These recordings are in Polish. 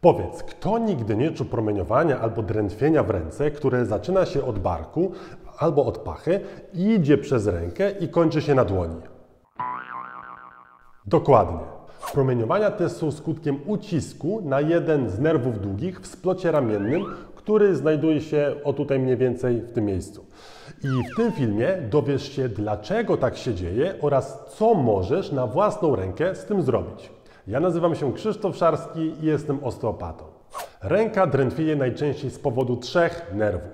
Powiedz, kto nigdy nie czuł promieniowania albo drętwienia w ręce, które zaczyna się od barku albo od pachy, idzie przez rękę i kończy się na dłoni? Dokładnie. Promieniowania te są skutkiem ucisku na jeden z nerwów długich w splocie ramiennym, który znajduje się o tutaj mniej więcej w tym miejscu. I w tym filmie dowiesz się, dlaczego tak się dzieje oraz co możesz na własną rękę z tym zrobić. Ja nazywam się Krzysztof Szarski i jestem osteopatą. Ręka drętwieje najczęściej z powodu trzech nerwów: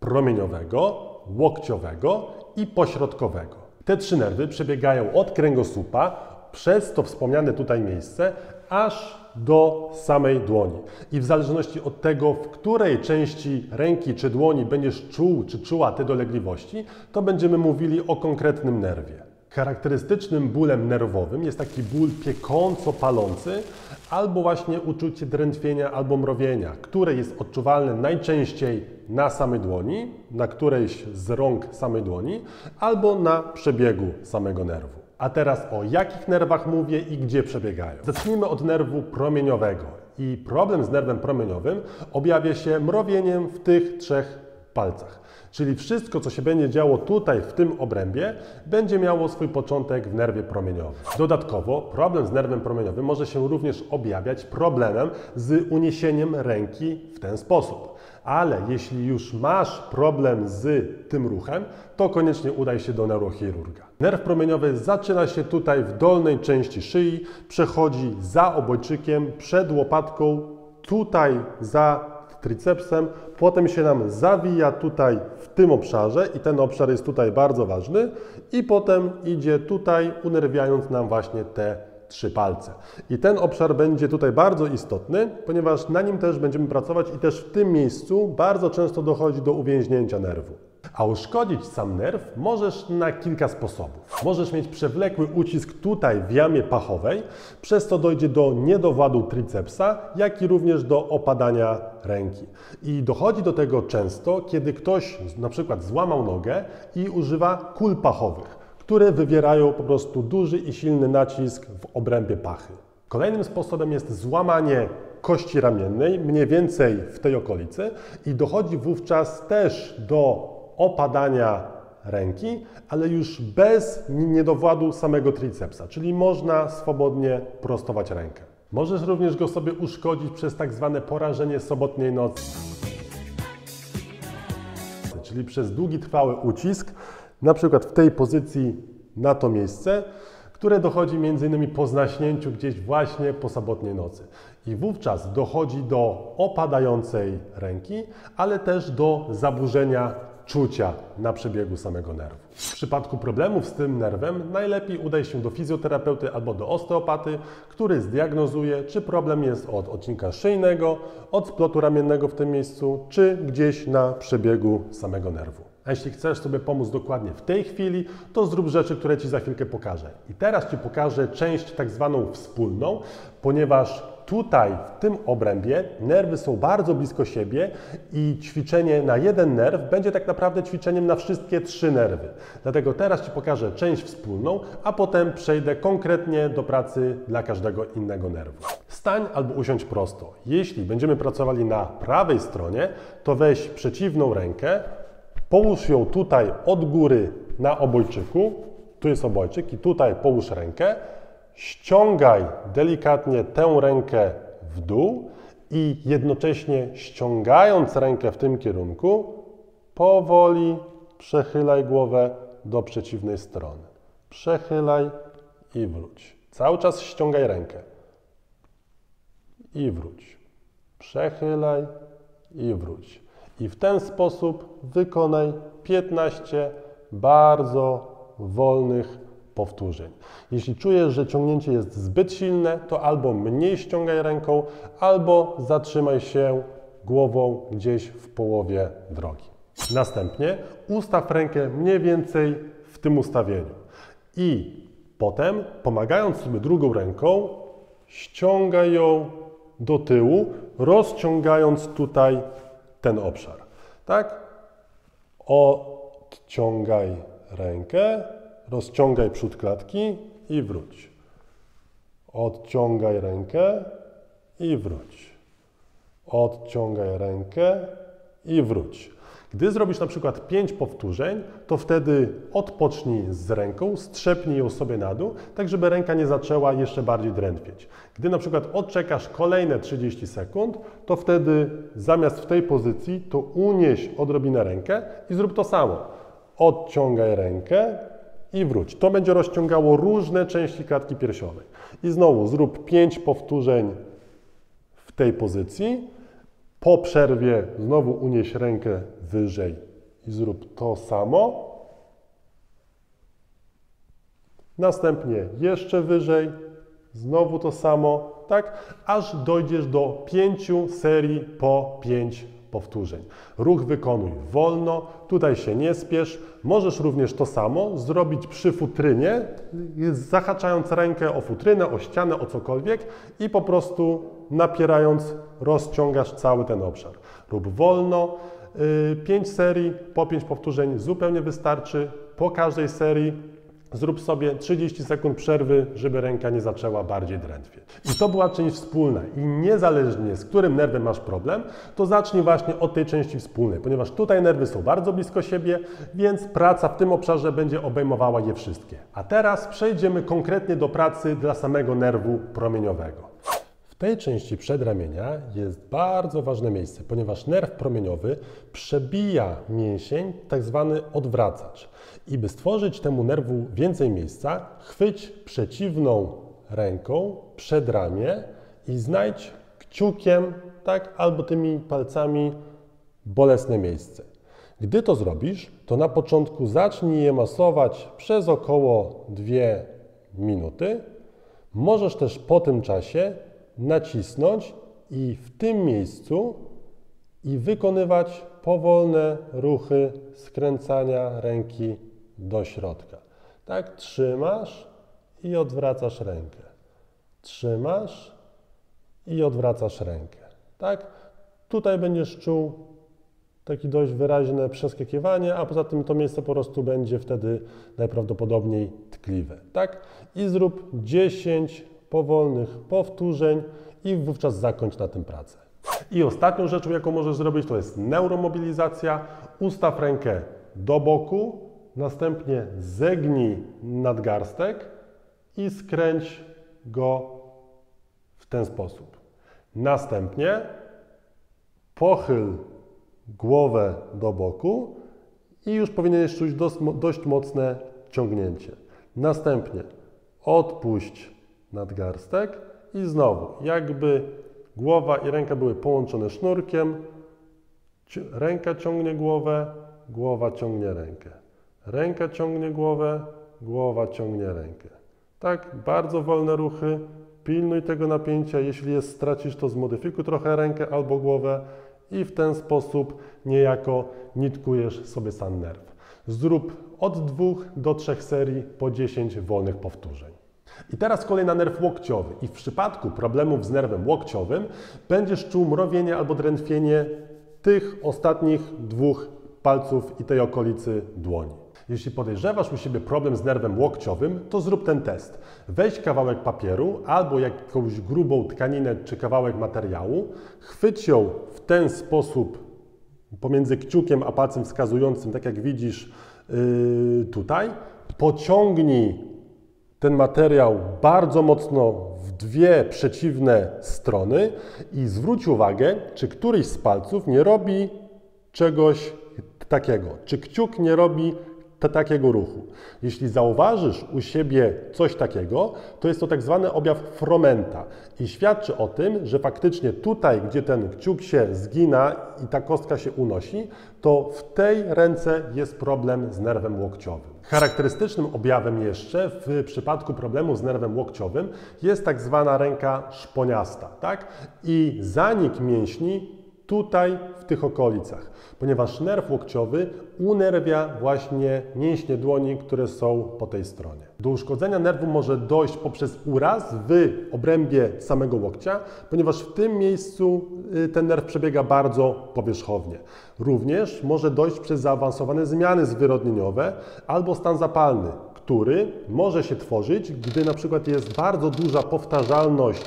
promieniowego, łokciowego i pośrodkowego. Te trzy nerwy przebiegają od kręgosłupa przez to wspomniane tutaj miejsce aż do samej dłoni. I w zależności od tego, w której części ręki czy dłoni będziesz czuł czy czuła te dolegliwości, to będziemy mówili o konkretnym nerwie. Charakterystycznym bólem nerwowym jest taki ból piekąco palący, albo właśnie uczucie drętwienia albo mrowienia, które jest odczuwalne najczęściej na samej dłoni, na którejś z rąk samej dłoni, albo na przebiegu samego nerwu. A teraz o jakich nerwach mówię i gdzie przebiegają. Zacznijmy od nerwu promieniowego. I problem z nerwem promieniowym objawia się mrowieniem w tych trzech palcach. Czyli wszystko, co się będzie działo tutaj, w tym obrębie, będzie miało swój początek w nerwie promieniowym. Dodatkowo problem z nerwem promieniowym może się również objawiać problemem z uniesieniem ręki w ten sposób. Ale jeśli już masz problem z tym ruchem, to koniecznie udaj się do neurochirurga. Nerw promieniowy zaczyna się tutaj w dolnej części szyi, przechodzi za obojczykiem, przed łopatką, tutaj za tricepsem, potem się nam zawija tutaj w tym obszarze i ten obszar jest tutaj bardzo ważny i potem idzie tutaj, unerwiając nam właśnie te trzy palce. I ten obszar będzie tutaj bardzo istotny, ponieważ na nim też będziemy pracować i też w tym miejscu bardzo często dochodzi do uwięźnięcia nerwu. A uszkodzić sam nerw możesz na kilka sposobów. Możesz mieć przewlekły ucisk tutaj w jamie pachowej, przez co dojdzie do niedowładu tricepsa, jak i również do opadania ręki. I dochodzi do tego często, kiedy ktoś na przykład złamał nogę i używa kul pachowych, które wywierają po prostu duży i silny nacisk w obrębie pachy. Kolejnym sposobem jest złamanie kości ramiennej, mniej więcej w tej okolicy i dochodzi wówczas też do opadania ręki, ale już bez niedowładu samego tricepsa, czyli można swobodnie prostować rękę. Możesz również go sobie uszkodzić przez tak zwane porażenie sobotniej nocy, czyli przez długi, trwały ucisk, na przykład w tej pozycji na to miejsce, które dochodzi m.in. po znaśnięciu gdzieś właśnie po sobotniej nocy. I wówczas dochodzi do opadającej ręki, ale też do zaburzenia czucia na przebiegu samego nerwu. W przypadku problemów z tym nerwem najlepiej udaj się do fizjoterapeuty albo do osteopaty, który zdiagnozuje, czy problem jest od odcinka szyjnego, od splotu ramiennego w tym miejscu, czy gdzieś na przebiegu samego nerwu. A jeśli chcesz sobie pomóc dokładnie w tej chwili, to zrób rzeczy, które Ci za chwilkę pokażę. I teraz Ci pokażę część tak zwaną wspólną, ponieważ tutaj, w tym obrębie, nerwy są bardzo blisko siebie i ćwiczenie na jeden nerw będzie tak naprawdę ćwiczeniem na wszystkie trzy nerwy. Dlatego teraz Ci pokażę część wspólną, a potem przejdę konkretnie do pracy dla każdego innego nerwu. Stań albo usiądź prosto. Jeśli będziemy pracowali na prawej stronie, to weź przeciwną rękę, połóż ją tutaj od góry na obojczyku, tu jest obojczyk i tutaj połóż rękę, ściągaj delikatnie tę rękę w dół i jednocześnie ściągając rękę w tym kierunku, powoli przechylaj głowę do przeciwnej strony. Przechylaj i wróć. Cały czas ściągaj rękę i wróć. Przechylaj i wróć. I w ten sposób wykonaj 15 bardzo wolnych powtórzeń. Jeśli czujesz, że ciągnięcie jest zbyt silne, to albo mniej ściągaj ręką, albo zatrzymaj się głową gdzieś w połowie drogi. Następnie ustaw rękę mniej więcej w tym ustawieniu. I potem, pomagając sobie drugą ręką, ściągaj ją do tyłu, rozciągając tutaj ten obszar. Tak? Odciągaj rękę, rozciągaj przód klatki i wróć. Odciągaj rękę i wróć. odciągaj rękę i wróć. Gdy zrobisz na przykład 5 powtórzeń, to wtedy odpocznij z ręką, strzepnij ją sobie na dół, tak żeby ręka nie zaczęła jeszcze bardziej drętwieć. Gdy na przykład odczekasz kolejne 30 sekund, to wtedy zamiast w tej pozycji, to unieś odrobinę rękę i zrób to samo. Odciągaj rękę i wróć. To będzie rozciągało różne części klatki piersiowej. I znowu zrób 5 powtórzeń w tej pozycji. Po przerwie znowu unieś rękę wyżej i zrób to samo. Następnie jeszcze wyżej, znowu to samo, tak, aż dojdziesz do pięciu serii po pięć powtórzeń. Ruch wykonuj wolno, tutaj się nie spiesz. Możesz również to samo zrobić przy futrynie, zahaczając rękę o futrynę, o ścianę, o cokolwiek i po prostu napierając rozciągasz cały ten obszar. Rób wolno, 5 y, serii, po 5 powtórzeń zupełnie wystarczy. Po każdej serii zrób sobie 30 sekund przerwy, żeby ręka nie zaczęła bardziej drętwieć. I to była część wspólna. I niezależnie z którym nerwem masz problem, to zacznij właśnie od tej części wspólnej, ponieważ tutaj nerwy są bardzo blisko siebie, więc praca w tym obszarze będzie obejmowała je wszystkie. A teraz przejdziemy konkretnie do pracy dla samego nerwu promieniowego. Tej części przedramienia jest bardzo ważne miejsce, ponieważ nerw promieniowy przebija mięsień, tak zwany odwracacz. I by stworzyć temu nerwu więcej miejsca, chwyć przeciwną ręką przedramię i znajdź kciukiem, tak, albo tymi palcami bolesne miejsce. Gdy to zrobisz, to na początku zacznij je masować przez około 2 minuty. Możesz też po tym czasie nacisnąć i w tym miejscu i wykonywać powolne ruchy skręcania ręki do środka. Tak, trzymasz i odwracasz rękę. Trzymasz i odwracasz rękę. Tak, tutaj będziesz czuł takie dość wyraźne przeskakiwanie, a poza tym to miejsce po prostu będzie wtedy najprawdopodobniej tkliwe. Tak? I zrób 10 powolnych powtórzeń i wówczas zakończ na tym pracę. I ostatnią rzeczą, jaką możesz zrobić, to jest neuromobilizacja. Ustaw rękę do boku, następnie zegnij nadgarstek i skręć go w ten sposób. Następnie pochyl głowę do boku i już powinieneś czuć dość mocne ciągnięcie. Następnie odpuść nadgarstek i znowu, jakby głowa i ręka były połączone sznurkiem, ręka ciągnie głowę, głowa ciągnie rękę. Ręka ciągnie głowę, głowa ciągnie rękę. Tak, bardzo wolne ruchy. Pilnuj tego napięcia. Jeśli je stracisz, to zmodyfikuj trochę rękę albo głowę i w ten sposób niejako nitkujesz sobie sam nerw. Zrób od dwóch do trzech serii po 10 wolnych powtórzeń. I teraz kolej na nerw łokciowy. I w przypadku problemów z nerwem łokciowym będziesz czuł mrowienie albo drętwienie tych ostatnich dwóch palców i tej okolicy dłoni. Jeśli podejrzewasz u siebie problem z nerwem łokciowym, to zrób ten test. Weź kawałek papieru albo jakąś grubą tkaninę czy kawałek materiału, chwyć ją w ten sposób pomiędzy kciukiem a palcem wskazującym, tak jak widzisz yy, tutaj, pociągnij ten materiał bardzo mocno w dwie przeciwne strony i zwróć uwagę, czy któryś z palców nie robi czegoś takiego, czy kciuk nie robi takiego ruchu. Jeśli zauważysz u siebie coś takiego, to jest to tak zwany objaw fromenta i świadczy o tym, że faktycznie tutaj, gdzie ten kciuk się zgina i ta kostka się unosi, to w tej ręce jest problem z nerwem łokciowym. Charakterystycznym objawem jeszcze w przypadku problemu z nerwem łokciowym jest tak zwana ręka szponiasta, tak? I zanik mięśni tutaj w tych okolicach, ponieważ nerw łokciowy unerwia właśnie mięśnie dłoni, które są po tej stronie. Do uszkodzenia nerwu może dojść poprzez uraz w obrębie samego łokcia, ponieważ w tym miejscu y, ten nerw przebiega bardzo powierzchownie. Również może dojść przez zaawansowane zmiany zwyrodnieniowe albo stan zapalny, który może się tworzyć, gdy na przykład jest bardzo duża powtarzalność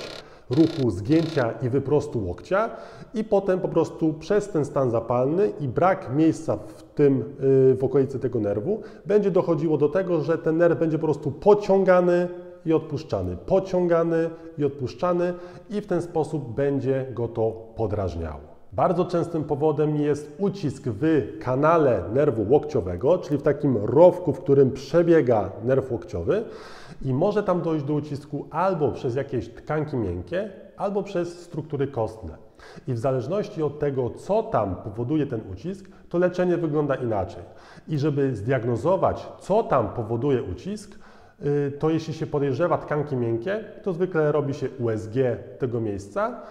ruchu zgięcia i wyprostu łokcia i potem po prostu przez ten stan zapalny i brak miejsca w tym, y, w okolicy tego nerwu będzie dochodziło do tego, że ten nerw będzie po prostu pociągany i odpuszczany, pociągany i odpuszczany i w ten sposób będzie go to podrażniało. Bardzo częstym powodem jest ucisk w kanale nerwu łokciowego, czyli w takim rowku, w którym przebiega nerw łokciowy i może tam dojść do ucisku albo przez jakieś tkanki miękkie, albo przez struktury kostne. I w zależności od tego, co tam powoduje ten ucisk, to leczenie wygląda inaczej. I żeby zdiagnozować, co tam powoduje ucisk, y, to jeśli się podejrzewa tkanki miękkie, to zwykle robi się USG tego miejsca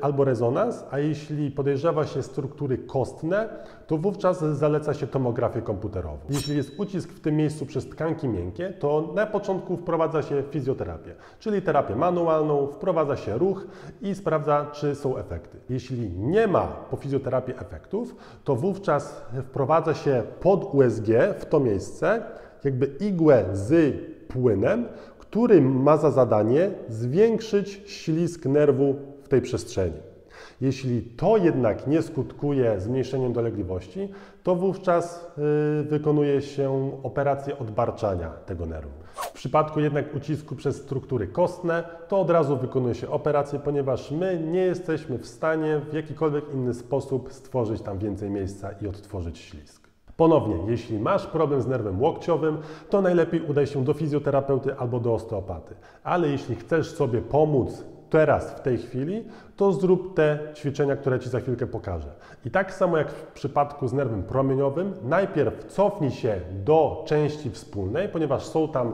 albo rezonans, a jeśli podejrzewa się struktury kostne, to wówczas zaleca się tomografię komputerową. Jeśli jest ucisk w tym miejscu przez tkanki miękkie, to na początku wprowadza się fizjoterapię, czyli terapię manualną, wprowadza się ruch i sprawdza, czy są efekty. Jeśli nie ma po fizjoterapii efektów, to wówczas wprowadza się pod USG w to miejsce jakby igłę z płynem, który ma za zadanie zwiększyć ślisk nerwu w tej przestrzeni. Jeśli to jednak nie skutkuje zmniejszeniem dolegliwości, to wówczas y, wykonuje się operację odbarczania tego nerwu. W przypadku jednak ucisku przez struktury kostne, to od razu wykonuje się operację, ponieważ my nie jesteśmy w stanie w jakikolwiek inny sposób stworzyć tam więcej miejsca i odtworzyć ślisk. Ponownie, jeśli masz problem z nerwem łokciowym, to najlepiej udaj się do fizjoterapeuty albo do osteopaty. Ale jeśli chcesz sobie pomóc teraz, w tej chwili, to zrób te ćwiczenia, które Ci za chwilkę pokażę. I tak samo jak w przypadku z nerwem promieniowym, najpierw cofnij się do części wspólnej, ponieważ są tam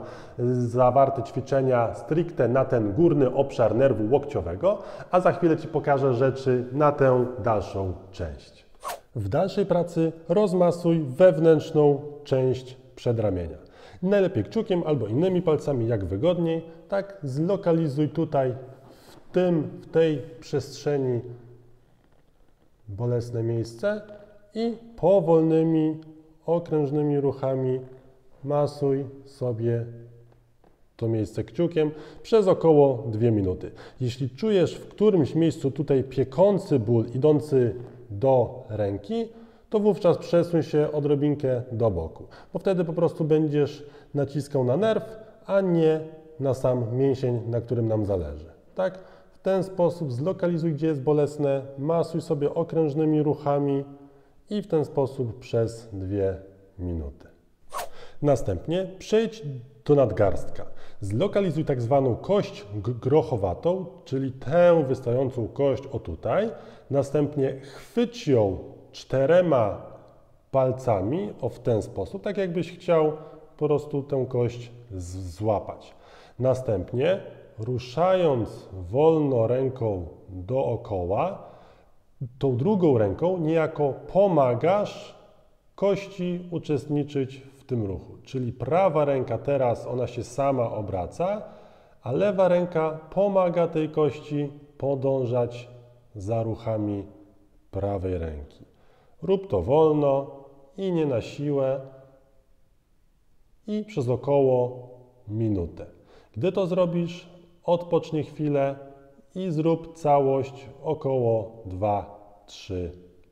zawarte ćwiczenia stricte na ten górny obszar nerwu łokciowego, a za chwilę Ci pokażę rzeczy na tę dalszą część. W dalszej pracy rozmasuj wewnętrzną część przedramienia. Najlepiej kciukiem albo innymi palcami, jak wygodniej. Tak, zlokalizuj tutaj tym, w tej przestrzeni bolesne miejsce i powolnymi, okrężnymi ruchami masuj sobie to miejsce kciukiem przez około 2 minuty. Jeśli czujesz w którymś miejscu tutaj piekący ból idący do ręki, to wówczas przesuń się odrobinkę do boku, bo wtedy po prostu będziesz naciskał na nerw, a nie na sam mięsień, na którym nam zależy. Tak? W ten sposób zlokalizuj, gdzie jest bolesne, masuj sobie okrężnymi ruchami i w ten sposób przez dwie minuty. Następnie przejdź do nadgarstka. Zlokalizuj tak zwaną kość grochowatą, czyli tę wystającą kość o tutaj. Następnie chwyć ją czterema palcami o w ten sposób, tak jakbyś chciał po prostu tę kość złapać. Następnie ruszając wolno ręką dookoła, tą drugą ręką niejako pomagasz kości uczestniczyć w tym ruchu. Czyli prawa ręka teraz ona się sama obraca, a lewa ręka pomaga tej kości podążać za ruchami prawej ręki. Rób to wolno i nie na siłę i przez około minutę. Gdy to zrobisz, odpocznij chwilę i zrób całość około 2-3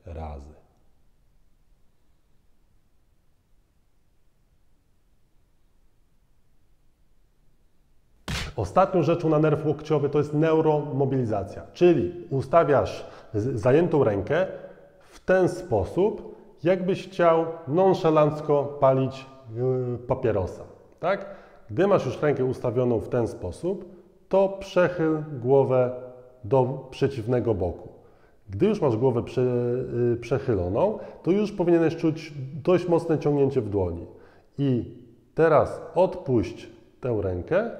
razy. Ostatnią rzeczą na nerw łokciowy to jest neuromobilizacja, czyli ustawiasz zajętą rękę w ten sposób, jakbyś chciał nonszalancko palić yy, papierosa. Tak? Gdy masz już rękę ustawioną w ten sposób, to przechyl głowę do przeciwnego boku. Gdy już masz głowę prze, y, przechyloną, to już powinieneś czuć dość mocne ciągnięcie w dłoni. I teraz odpuść tę rękę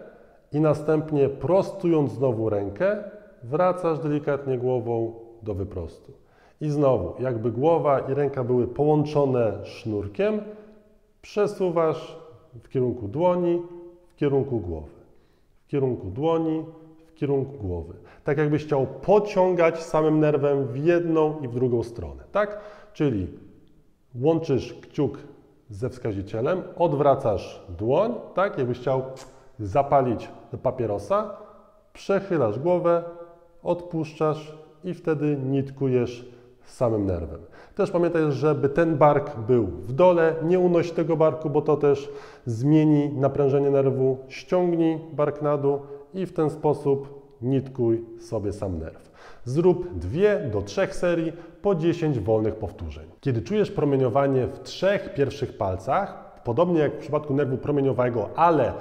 i następnie prostując znowu rękę, wracasz delikatnie głową do wyprostu. I znowu, jakby głowa i ręka były połączone sznurkiem, przesuwasz w kierunku dłoni, w kierunku głowy w kierunku dłoni, w kierunku głowy. Tak jakbyś chciał pociągać samym nerwem w jedną i w drugą stronę, tak? Czyli łączysz kciuk ze wskazicielem, odwracasz dłoń, tak? Jakbyś chciał zapalić papierosa, przechylasz głowę odpuszczasz i wtedy nitkujesz samym nerwem. Też pamiętaj, żeby ten bark był w dole, nie unoś tego barku, bo to też zmieni naprężenie nerwu. Ściągnij bark na dół i w ten sposób nitkuj sobie sam nerw. Zrób dwie do trzech serii po 10 wolnych powtórzeń. Kiedy czujesz promieniowanie w trzech pierwszych palcach, podobnie jak w przypadku nerwu promieniowego, ale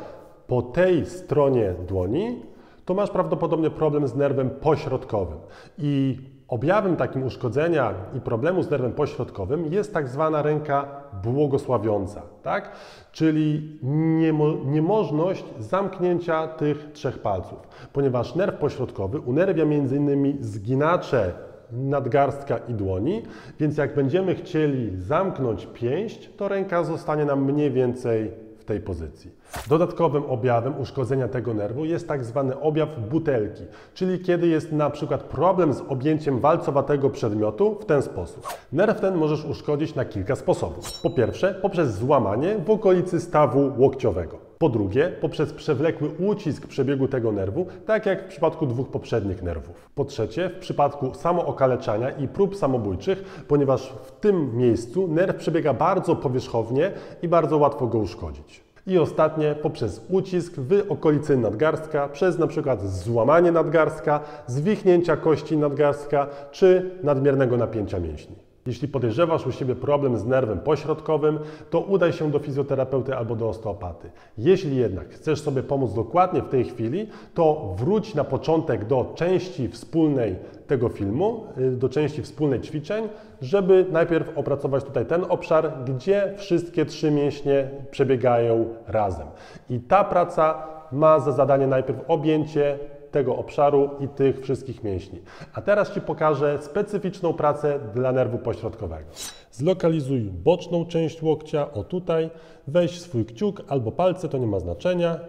po tej stronie dłoni, to masz prawdopodobnie problem z nerwem pośrodkowym. I objawem takim uszkodzenia i problemu z nerwem pośrodkowym jest tak zwana ręka błogosławiąca, tak? czyli niemo niemożność zamknięcia tych trzech palców, ponieważ nerw pośrodkowy unerwia m.in. zginacze nadgarstka i dłoni, więc jak będziemy chcieli zamknąć pięść, to ręka zostanie nam mniej więcej tej pozycji. Dodatkowym objawem uszkodzenia tego nerwu jest tak zwany objaw butelki, czyli kiedy jest na przykład problem z objęciem walcowatego przedmiotu w ten sposób. Nerw ten możesz uszkodzić na kilka sposobów. Po pierwsze, poprzez złamanie w okolicy stawu łokciowego. Po drugie, poprzez przewlekły ucisk przebiegu tego nerwu, tak jak w przypadku dwóch poprzednich nerwów. Po trzecie, w przypadku samookaleczania i prób samobójczych, ponieważ w tym miejscu nerw przebiega bardzo powierzchownie i bardzo łatwo go uszkodzić. I ostatnie, poprzez ucisk w okolicy nadgarstka, przez przykład złamanie nadgarstka, zwichnięcia kości nadgarstka czy nadmiernego napięcia mięśni. Jeśli podejrzewasz u siebie problem z nerwem pośrodkowym, to udaj się do fizjoterapeuty albo do osteopaty. Jeśli jednak chcesz sobie pomóc dokładnie w tej chwili, to wróć na początek do części wspólnej tego filmu, y, do części wspólnej ćwiczeń, żeby najpierw opracować tutaj ten obszar, gdzie wszystkie trzy mięśnie przebiegają razem. I ta praca ma za zadanie najpierw objęcie tego obszaru i tych wszystkich mięśni. A teraz Ci pokażę specyficzną pracę dla nerwu pośrodkowego. Zlokalizuj boczną część łokcia, o tutaj, weź swój kciuk albo palce, to nie ma znaczenia,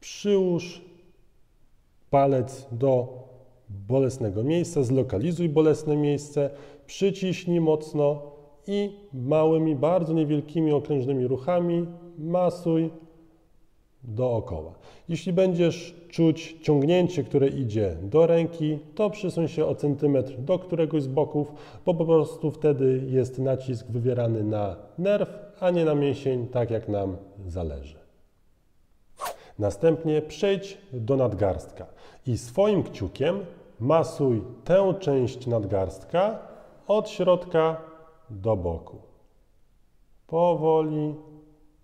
przyłóż palec do bolesnego miejsca, zlokalizuj bolesne miejsce, przyciśnij mocno i małymi, bardzo niewielkimi okrężnymi ruchami masuj dookoła. Jeśli będziesz czuć ciągnięcie, które idzie do ręki, to przysuń się o centymetr do któregoś z boków, bo po prostu wtedy jest nacisk wywierany na nerw, a nie na mięsień, tak jak nam zależy. Następnie przejdź do nadgarstka i swoim kciukiem masuj tę część nadgarstka od środka do boku. Powoli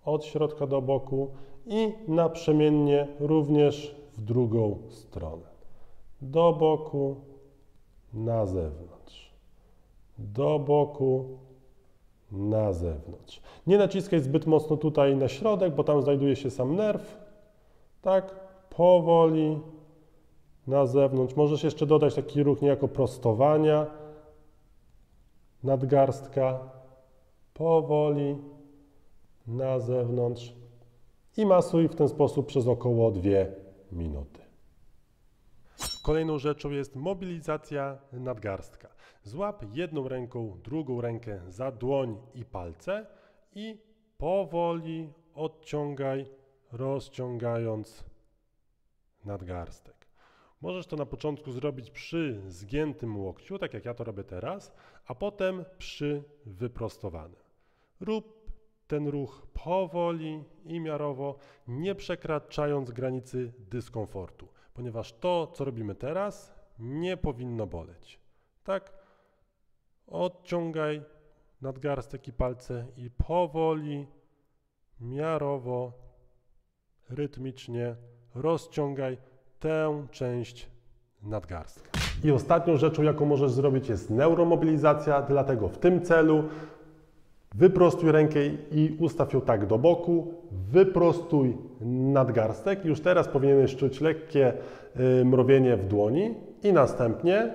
od środka do boku i naprzemiennie również w drugą stronę. Do boku, na zewnątrz. Do boku, na zewnątrz. Nie naciskaj zbyt mocno tutaj na środek, bo tam znajduje się sam nerw. Tak, powoli na zewnątrz. Możesz jeszcze dodać taki ruch niejako prostowania nadgarstka. Powoli na zewnątrz i masuj w ten sposób przez około 2 minuty. Kolejną rzeczą jest mobilizacja nadgarstka. Złap jedną ręką drugą rękę za dłoń i palce i powoli odciągaj, rozciągając nadgarstek. Możesz to na początku zrobić przy zgiętym łokciu, tak jak ja to robię teraz, a potem przy wyprostowanym. Rób ten ruch powoli i miarowo, nie przekraczając granicy dyskomfortu, ponieważ to, co robimy teraz, nie powinno boleć. Tak? Odciągaj nadgarstek i palce i powoli, miarowo, rytmicznie rozciągaj tę część nadgarstka. I ostatnią rzeczą, jaką możesz zrobić, jest neuromobilizacja, dlatego w tym celu Wyprostuj rękę i ustaw ją tak do boku. Wyprostuj nadgarstek. Już teraz powinieneś czuć lekkie mrowienie w dłoni i następnie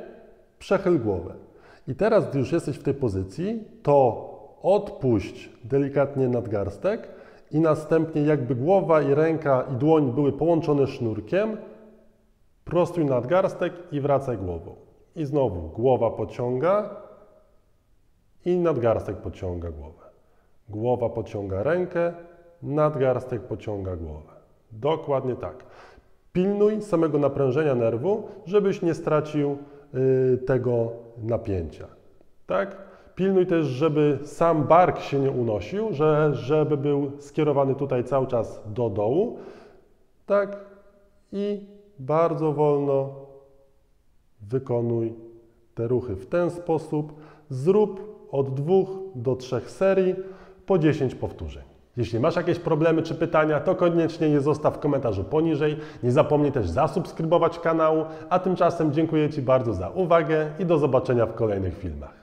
przechyl głowę. I teraz, gdy już jesteś w tej pozycji, to odpuść delikatnie nadgarstek i następnie jakby głowa i ręka i dłoń były połączone sznurkiem, prostuj nadgarstek i wracaj głową. I znowu głowa pociąga, i nadgarstek pociąga głowę. Głowa pociąga rękę, nadgarstek pociąga głowę. Dokładnie tak. Pilnuj samego naprężenia nerwu, żebyś nie stracił y, tego napięcia. Tak? Pilnuj też, żeby sam bark się nie unosił, że, żeby był skierowany tutaj cały czas do dołu. Tak? I bardzo wolno wykonuj te ruchy w ten sposób. Zrób od dwóch do trzech serii po 10 powtórzeń. Jeśli masz jakieś problemy czy pytania, to koniecznie je zostaw w komentarzu poniżej. Nie zapomnij też zasubskrybować kanału, a tymczasem dziękuję Ci bardzo za uwagę i do zobaczenia w kolejnych filmach.